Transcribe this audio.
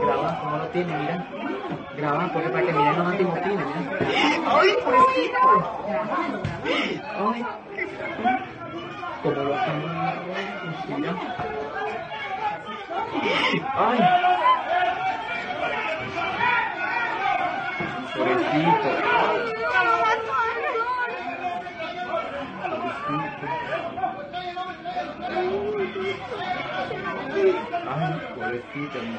Graba cómo lo tiene, mira. Graba, porque para que miren los antimotines, mira. ¡Ay, pobrecito! Ay, cómo lo están mira. Ay. Pobrecito. Ay, pobrecito, mi